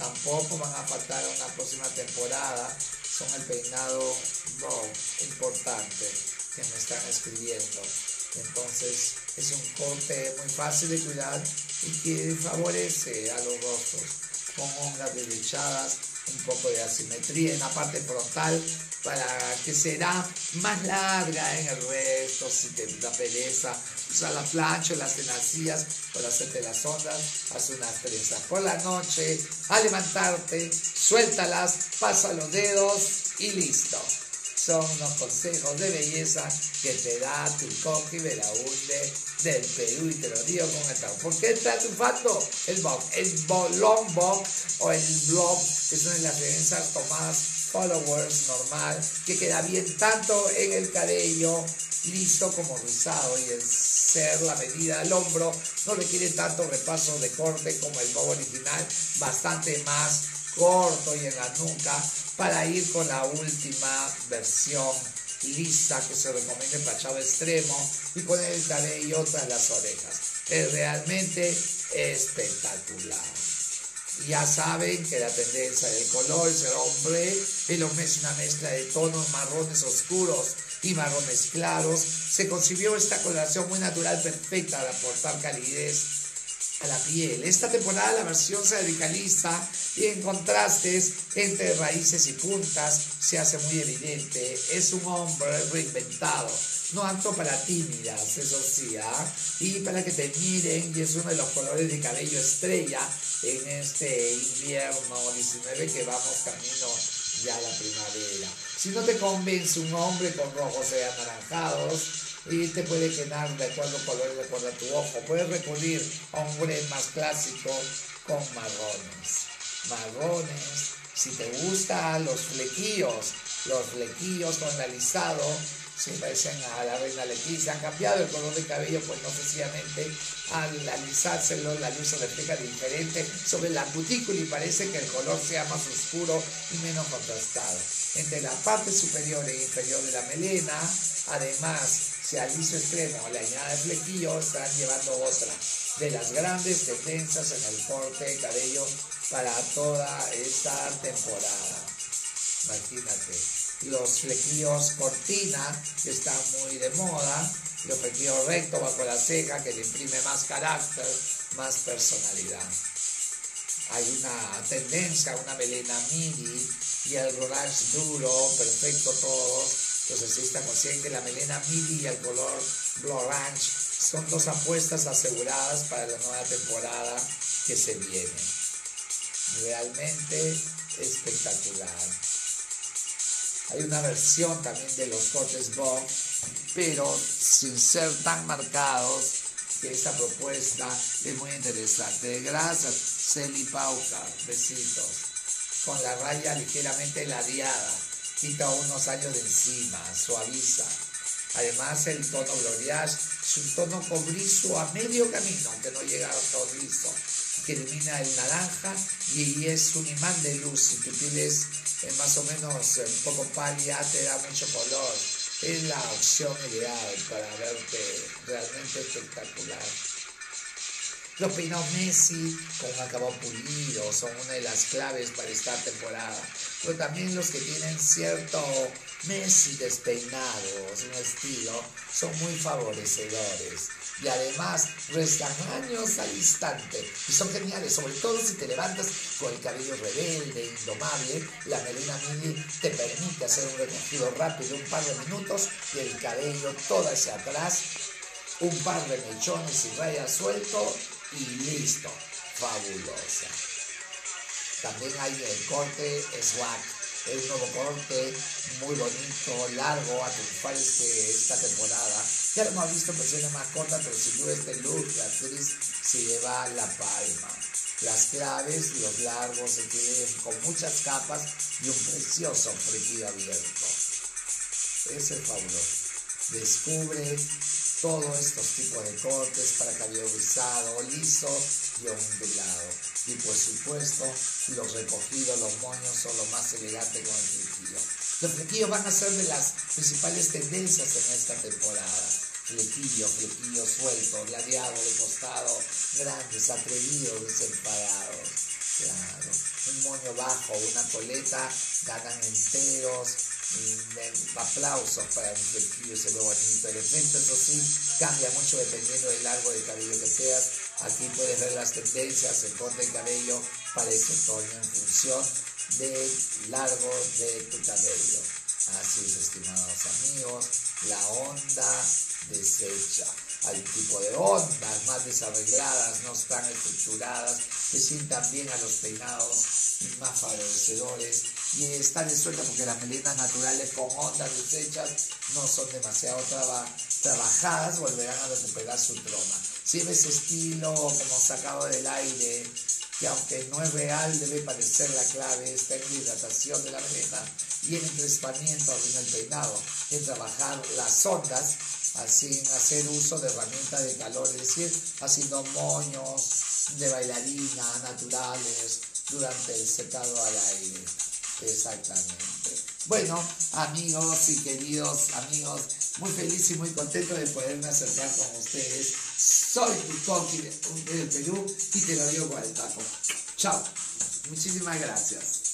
tampoco van a faltar a una próxima temporada. Son el peinado importante que me están escribiendo. Entonces es un corte muy fácil de cuidar y que favorece a los rostros con ondas deslechadas, un poco de asimetría en la parte frontal para que será más larga en el resto si te da pereza. Usa la plancha, las tenacillas para hacerte las ondas, haz unas trenzas. Por la noche, a levantarte, suéltalas, pasa los dedos y listo son unos consejos de belleza que te da tu coqui Belaunde del Perú y te lo digo con el tal. ¿Por qué está triunfando el blog? El long blog o el blog, que son las creencias tomadas followers normal, que queda bien tanto en el cabello listo como rizado y el ser la medida del hombro no requiere tanto repaso de corte como el bob original, bastante más corto y en la nuca para ir con la última versión lista que se recomienda para chavo extremo y con el cabello tras las orejas. Es realmente espectacular. Ya saben que la tendencia del color es el hombre, el hombre es una mezcla de tonos marrones oscuros y marrones claros. Se concibió esta coloración muy natural, perfecta para aportar calidez a la piel. Esta temporada la versión se radicaliza y en contrastes entre raíces y puntas se hace muy evidente. Es un hombre reinventado, no apto para tímidas, eso sí, ¿ah? y para que te miren, y es uno de los colores de cabello estrella en este invierno 19 que vamos camino ya a la primavera. Si no te convence un hombre con rojos y anaranjados, y te puede quedar de acuerdo al color, de acuerdo a tu ojo. Puedes recurrir a un gray más clásico con marrones. Marrones, si te gustan los flequillos, los flequillos con alisado, si parecen a la reina Leticia, han cambiado el color de cabello, pues no sencillamente al alisárselo la luz se refleja diferente sobre la cutícula y parece que el color sea más oscuro y menos contrastado. Entre la parte superior e inferior de la melena, además si al liso extremo le añade flequillo, están llevando otra de las grandes tendencias en el corte de cabello para toda esta temporada. Imagínate, los flequillos cortina, están muy de moda, los flequillos rectos bajo la ceja, que le imprime más carácter, más personalidad. Hay una tendencia, una melena mini y el rodaje duro, perfecto todos, entonces esta consciente la melena midi y el color blue orange son dos apuestas aseguradas para la nueva temporada que se viene. Realmente espectacular. Hay una versión también de los cortes Bob, pero sin ser tan marcados que esta propuesta es muy interesante. Gracias, Celi Pauca. Besitos. Con la raya ligeramente ladeada quita unos años de encima, suaviza. Además, el tono gloriage es un tono cobrizo a medio camino, aunque no llega a cobrizo, que elimina el naranja y es un imán de luz. Si tu piel es eh, más o menos eh, un poco pálida, da mucho color. Es la opción ideal para verte realmente espectacular. Los peinados Messi con acabado pulido son una de las claves para esta temporada. Pero también los que tienen cierto Messi despeinado, un estilo, son muy favorecedores. Y además restan años al instante. Y son geniales, sobre todo si te levantas con el cabello rebelde, indomable. La melena mini te permite hacer un recogido rápido, un par de minutos, y el cabello todo hacia atrás. Un par de mechones y rayas suelto y listo, fabulosa. También hay el corte swag, el nuevo corte muy bonito, largo, a triunfar este, esta temporada. Ya lo hemos visto en versiones más cortas, pero sin duda este look, la actriz se lleva la palma. Las claves, los largos, se tienen con muchas capas y un precioso flequillo abierto. Es el fabuloso. Descubre todos estos tipos de cortes para cabello rizado, liso y ondulado. Y por supuesto, los recogidos, los moños son lo más elegante con el flequillo. Los flequillos van a ser de las principales tendencias en esta temporada. Flequillo, flequillo suelto, ladeado de costado, grandes, atrevidos, desenfadados. un moño bajo, una coleta, ganan enteros, aplausos para mi flequillo, se ve bonito. El efecto, eso sí, cambia mucho dependiendo del largo de cabello que seas. Aquí puedes ver las tendencias, el corte de cabello para ese otoño en función del largo de tu cabello. Así es, estimados amigos, la onda desecha. Hay tipo de ondas más desarregladas, no están estructuradas, que sientan bien a los peinados más favorecedores y están suelta porque las melenas naturales con ondas deshechas no son demasiado trabajadas, volverán a recuperar su troma. Si ves estilo como sacado del aire, que aunque no es real, debe parecer la clave, está en la hidratación de la melena y en el encrespamiento en el peinado, en trabajar las ondas, así hacer uso de herramientas de calor, es decir, haciendo moños de bailarina naturales durante el secado al aire. Exactamente. Bueno, amigos y queridos amigos, muy feliz y muy contento de poderme acercar con ustedes. Soy tu Toki del Perú y te lo digo con el taco. Chao. Muchísimas gracias.